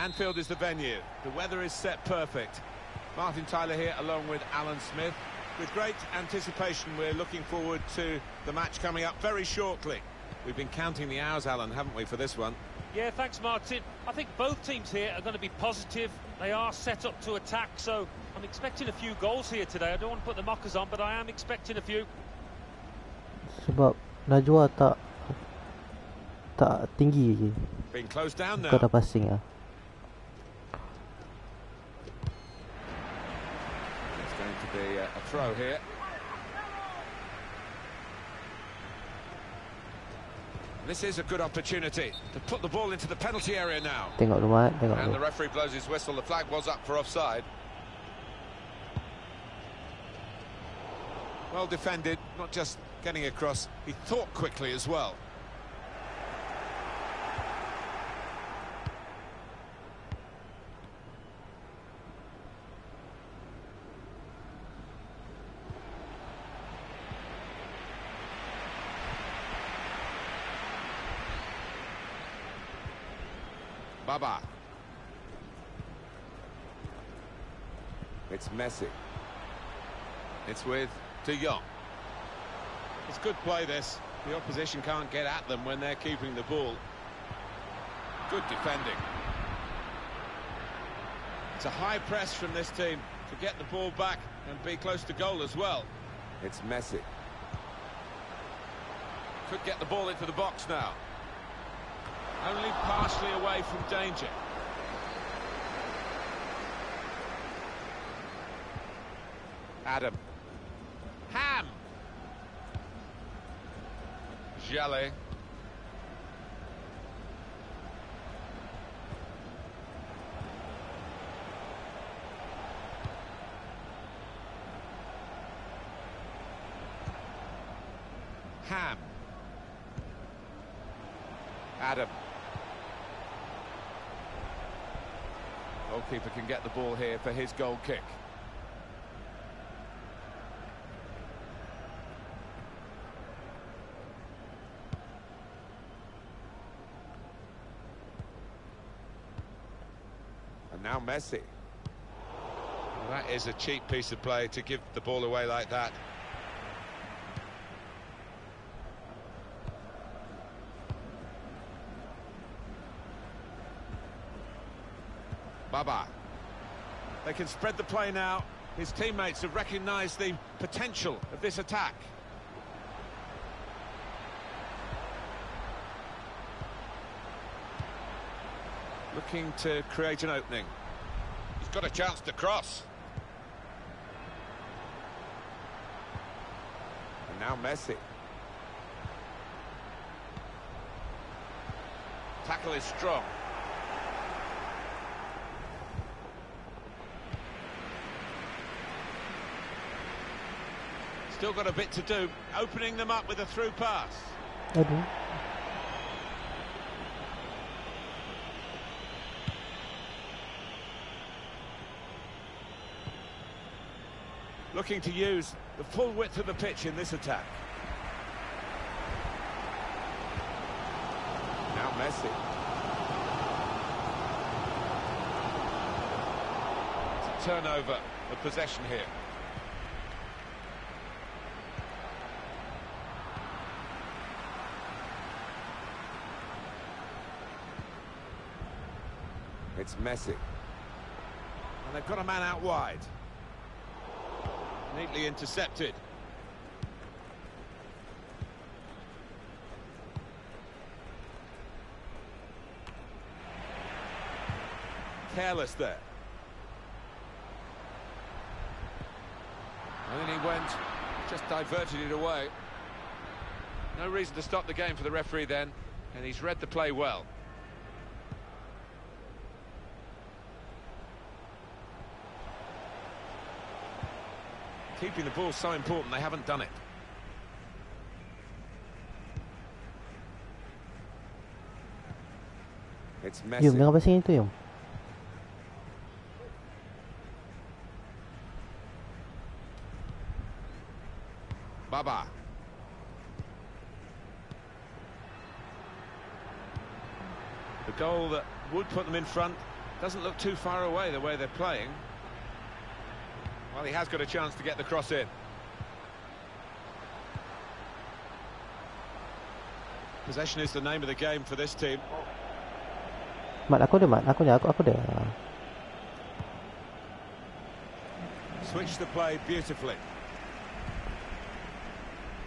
Anfield is the venue. The weather is set perfect. Martin Tyler here along with Alan Smith. With great anticipation, we're looking forward to the match coming up very shortly. We've been counting the hours, Alan, haven't we, for this one? Yeah, thanks, Martin. I think both teams here are going to be positive. They are set up to attack, so I'm expecting a few goals here today. I don't want to put the mockers on, but I am expecting a few. Sebab Najwa tak tak tinggi je. Being closed down Kau dah now. passing ah. Be a, uh, a throw here. This is a good opportunity to put the ball into the penalty area now. Tengok Mat, tengok And the referee blows his whistle. The flag was up for offside. Well defended, not just getting across, he thought quickly as well. Baba. It's Messi. It's with De Jong. It's good play, this. The opposition can't get at them when they're keeping the ball. Good defending. It's a high press from this team to get the ball back and be close to goal as well. It's Messi. Could get the ball into the box now. Only partially away from danger. Adam. Ham. Jelly. Ham. Adam. Goalkeeper can get the ball here for his goal kick. And now Messi. That is a cheap piece of play to give the ball away like that. Baba. They can spread the play now. His teammates have recognised the potential of this attack. Looking to create an opening. He's got a chance to cross. And now Messi. Tackle is strong. Still got a bit to do. Opening them up with a through pass. Aduh. Looking to use the full width of the pitch in this attack. Now Messi. It's a turnover of possession here. It's Messi. And they've got a man out wide. Neatly intercepted. Careless there. And then he went, just diverted it away. No reason to stop the game for the referee then, and he's read the play well. Keeping the ball so important, they haven't done it. It's Messi. Yum, jangan passing itu Baba. The goal that would put them in front Doesn't look too far away the way they're playing. Well, he has got a chance to get the cross in. Possession is the name of the game for this team. Mat aku ada mat. Aku ada. Aku, aku ada. Switch the play beautifully.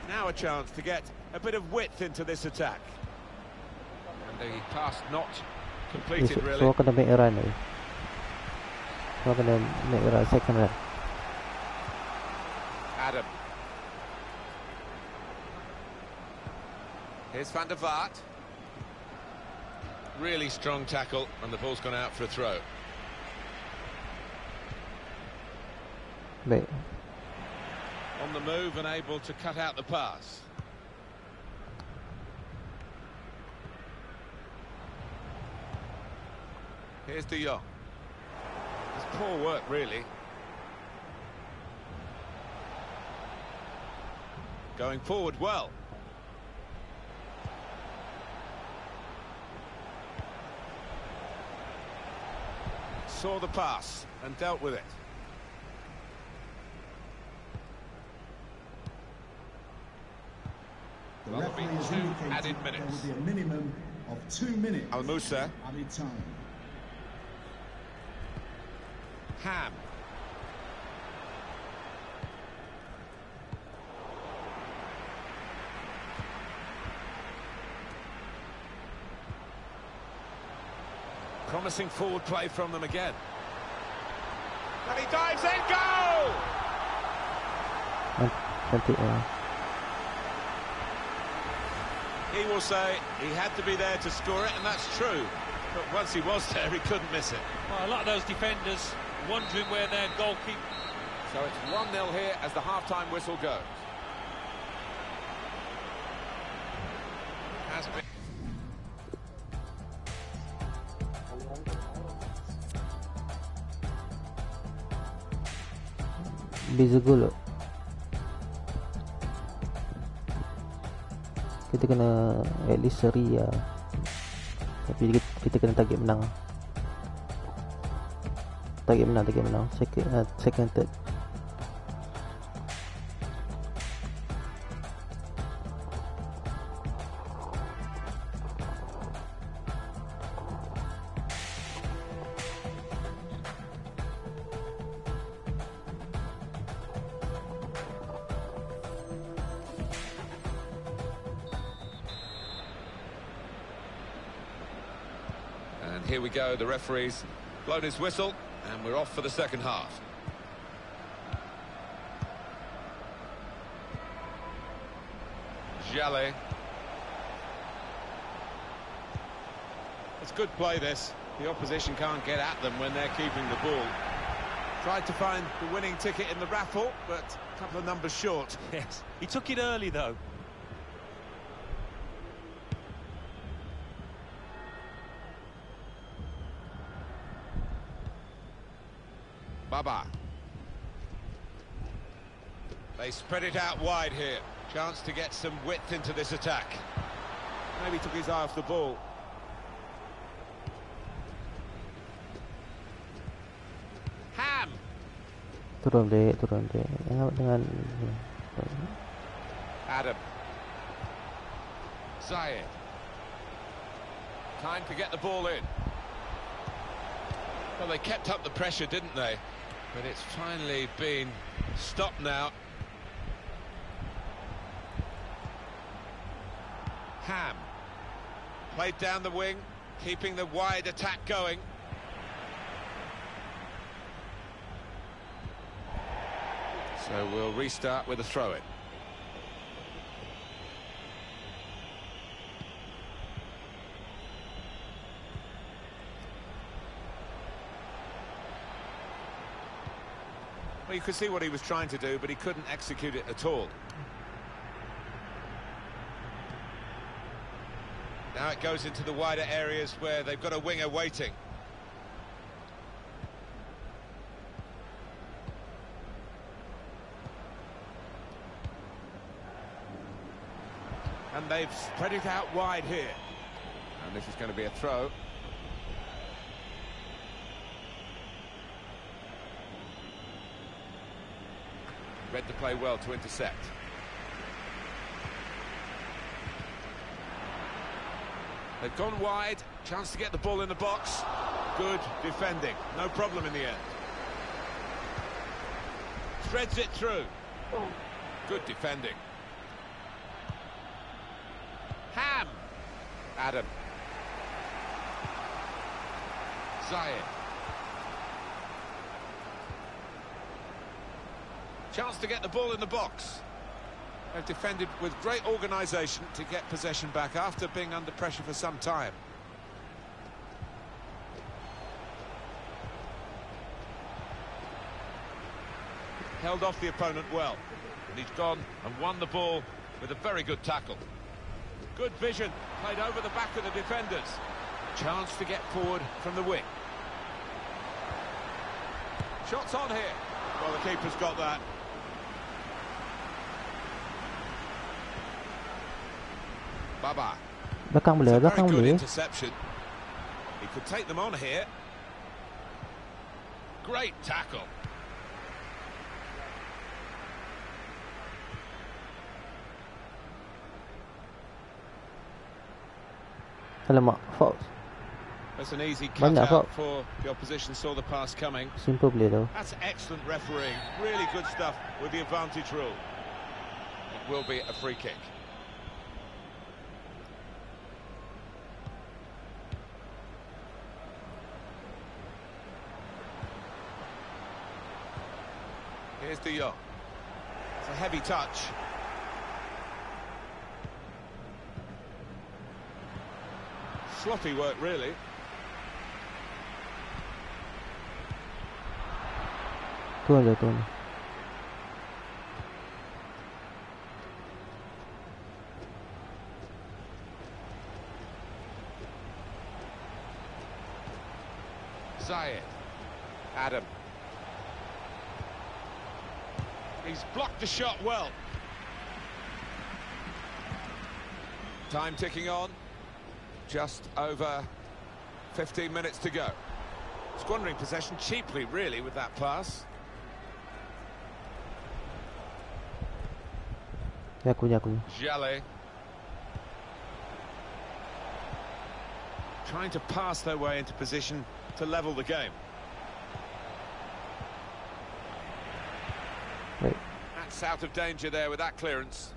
Now a chance to get a bit of width into this attack. And the pass not completed, so, really. so kena make a run eh. ni. So kena make a run. Second run. Adam. Here's Van der Vaart. Really strong tackle, and the ball's gone out for a throw. Baik. On the move and able to cut out the pass. Here's De Jong. It's poor work, really. Going forward well. Saw the pass and dealt with it. The there'll referee has indicated added there will be a minimum of two minutes Al Musa. added time. Ham. Promising forward play from them again. And he dives in, goal! Can- Cantik lah. He will say he had to be there to score it, and that's true. But once he was there, he couldn't miss it. Well, a lot of those defenders wondering where their goalkeeper... So it's 1-0 here as the half-time whistle goes. Beza gol tak? Kita kena at least seri lah. Tapi kita, kita kena target menang. Target menang, target menang. Second, uh, second third here we go, the referee's blown his whistle, and we're off for the second half. Jallet. It's good play, this. The opposition can't get at them when they're keeping the ball. Tried to find the winning ticket in the raffle, but a couple of numbers short. Yes, he took it early, though. Baba. They spread it out wide here. Chance to get some width into this attack. Maybe took his eye off the ball. Ham. Turun dek, turun dek Dengan, dengan Adam. Zayed. Time to get the ball in. Well, they kept up the pressure, didn't they? But it's finally been stopped now. Ham. Played down the wing, keeping the wide attack going. So we'll restart with a throw-in. Well, you could see what he was trying to do, but he couldn't execute it at all. Now it goes into the wider areas where they've got a winger waiting. And they've spread it out wide here. And this is going to be a throw. Read the play well to intercept. They've gone wide, chance to get the ball in the box. Good defending, no problem in the end. Threads it through. Good defending. Ham. Adam. Zayed. Chance to get the ball in the box. They've defended with great organisation to get possession back after being under pressure for some time. Held off the opponent well. And he's gone and won the ball with a very good tackle. Good vision, played over the back of the defenders. Chance to get forward from the wing. Shots on here. Well, the keeper's got that. Baba. Belakang boleh, belakang good boleh. interception. He could take them on here. Great tackle. Alamak, fault. That's an easy Banyak, cutout Pak. for the opposition. Saw the pass coming. Simple boleh tau. That's excellent refereeing. Really good stuff with the advantage rule. It will be a free kick. Here's De Jong. It's a heavy touch. Sloppy work, really. Turun je, turun. Zayed. Adam. He's blocked the shot well. Time ticking on. Just over 15 minutes to go. Squandering possession cheaply, really, with that pass. Jaku, jaku. Jale. Trying to pass their way into position to level the game. That's out of danger there with that clearance.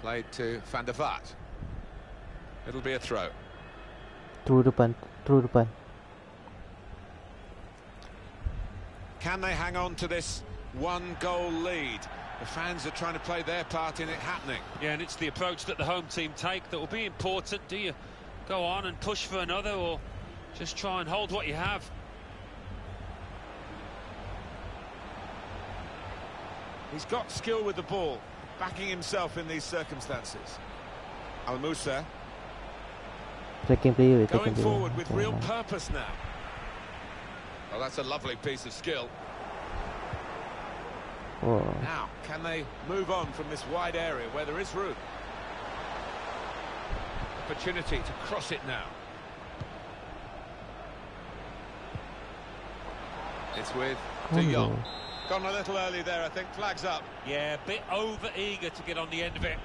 Played to Van der Vaart. It'll be a throw. Through depan, through depan. Can they hang on to this one goal lead? The fans are trying to play their part in it happening. Yeah, and it's the approach that the home team take that will be important. Do you go on and push for another or just try and hold what you have? He's got skill with the ball, backing himself in these circumstances. Al Musa Tracking player, going tracking player. forward with real purpose now. Well, that's a lovely piece of skill. Oh, Now, can they move on from this wide area where there is room? Opportunity to cross it now. It's with De Jong. Gone a little early there, I think. Flags up. Yeah, a bit over eager to get on the end of it.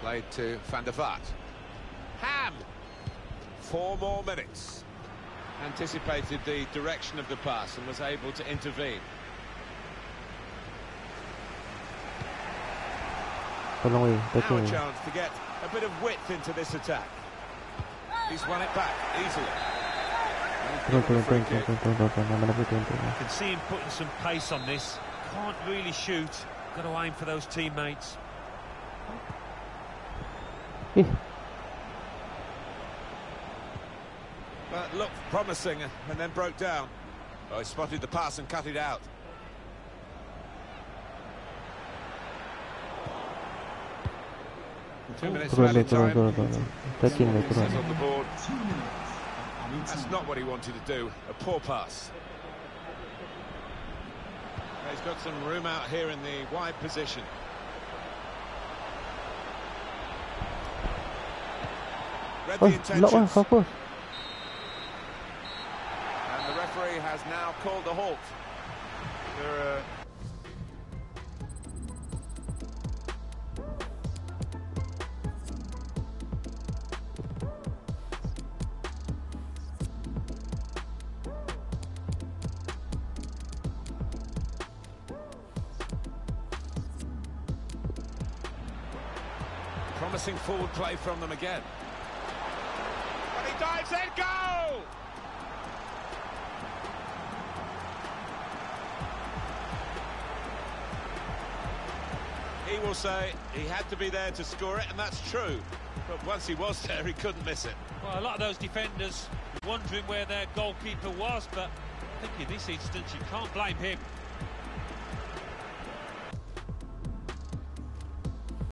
Played to Van der Vaart. Ham! Four more minutes. Anticipated the direction of the pass and was able to intervene. Tolong weh, Now a chance to get a bit of width into this attack. He's won it back easily. Can see him putting some pace on this. Can't really shoot. Got to aim for those teammates. But looked promising and then broke down. Oh, he spotted the pass and cut it out. Two minutes turun, added turun, turun, time. turun, turun. Tracking weh, turun. Set on the board. Two minutes of added that's not what he wanted to do. A poor pass. He's got some room out here in the wide position. Read the intentions. And the referee has now called the halt. There are Promising forward play from them again. And he dives in, goal! He will say he had to be there to score it, and that's true. But once he was there, he couldn't miss it. Well, a lot of those defenders wondering where their goalkeeper was, but I think in this instance you can't blame him.